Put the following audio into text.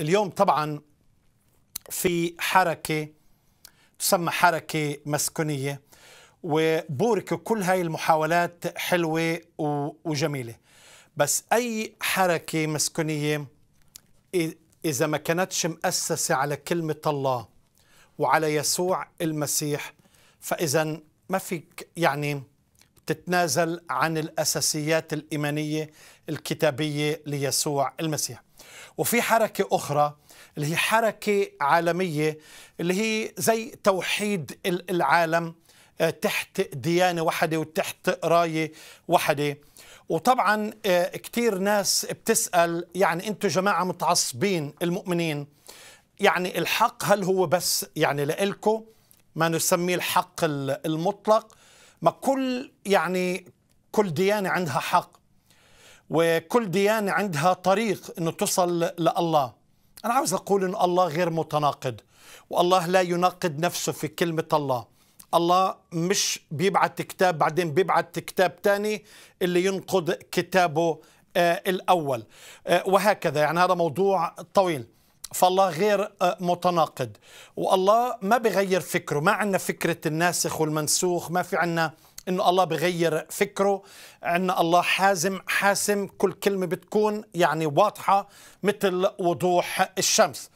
اليوم طبعا في حركة تسمى حركة مسكونية وبورك كل هاي المحاولات حلوة وجميلة. بس أي حركة مسكونية إذا ما كانتش مؤسسة على كلمة الله وعلى يسوع المسيح فإذا ما فيك يعني تتنازل عن الأساسيات الإيمانية الكتابية ليسوع المسيح. وفي حركة أخرى اللي هي حركة عالمية اللي هي زي توحيد العالم تحت ديانة واحدة وتحت راية واحدة وطبعا كتير ناس بتسأل يعني أنتم جماعة متعصبين المؤمنين يعني الحق هل هو بس يعني لإلكم ما نسميه الحق المطلق. ما كل يعني كل ديانة عندها حق. وكل ديانة عندها طريق إنه تصل لله أنا عاوز أقول ان الله غير متناقض والله لا يناقض نفسه في كلمة الله. الله مش بيبعت كتاب بعدين بيبعت كتاب تاني اللي ينقض كتابه آه الأول. آه وهكذا. يعني هذا موضوع طويل. فالله غير آه متناقض. والله ما بغير فكره. ما عندنا فكرة الناسخ والمنسوخ. ما في عندنا إنه الله بغير فكره. عندنا الله حازم حاسم. كل كلمة بتكون يعني واضحة مثل وضوح الشمس.